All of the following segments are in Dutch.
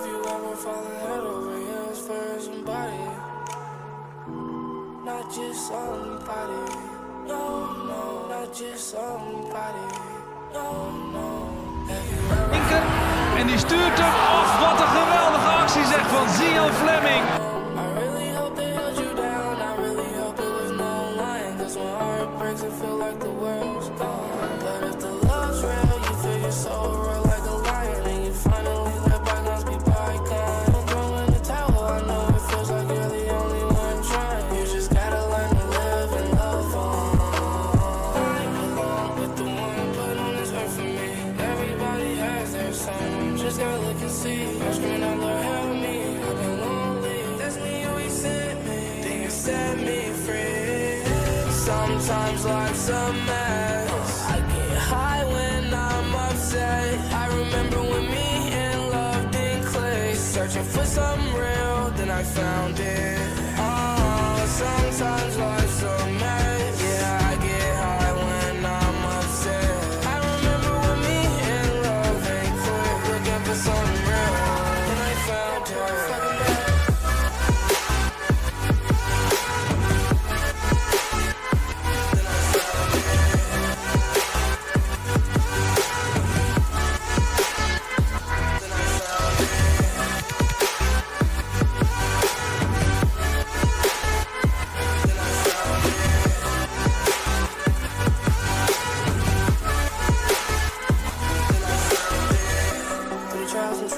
Have you ever fallen head over heels for somebody? Not just somebody. No, no, not just somebody. No, no. Ever Inker. En die stuurt hem af. Wat een geweldige actie zeg van Zion Fleming. Their. Just gotta look and see. Lord, help me. I've been lonely. He sent me. Then you set me free. Sometimes life's a mess. I get high when I'm upset. I remember when me and love didn't click. Searching for something real, then I found it. Oh, sometimes life's a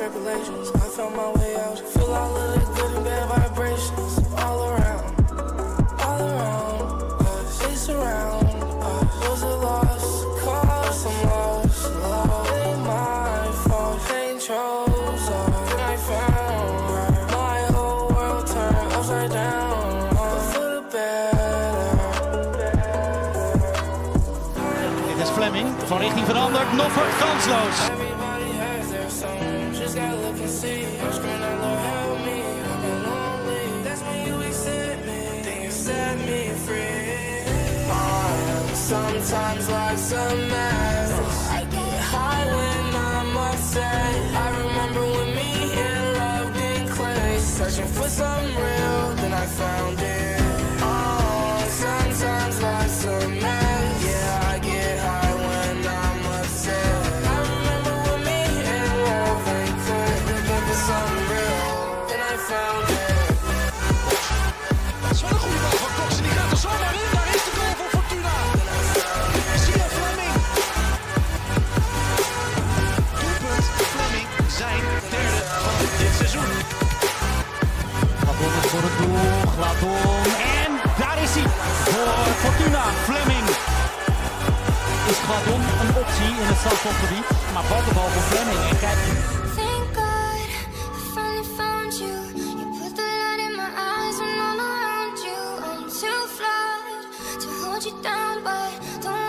tribulations, I found my way out. Feel all of the good and bad vibrations all around, all around us. They surround us. Was a lost cause? I'm lost, lost. Ain't my fault. Ain't chose us. Then I found her. My whole world turned upside down. Dit is Fleming. Van richting veranderd. Noffert kansloos. And see. I'm screaming Lord, help me. I've been lonely. That's when you accept me. Then you set me free. Uh, sometimes life's a mess. I get high when I'm upset. I remember when me and love didn't click. Searching for something real, then I found Platon. En daar is hij. Voor Fortuna. Fleming. Is Gladon een optie in het strafschopgebied? Maar valt de bal voor Fleming. En kijk. You down, but don't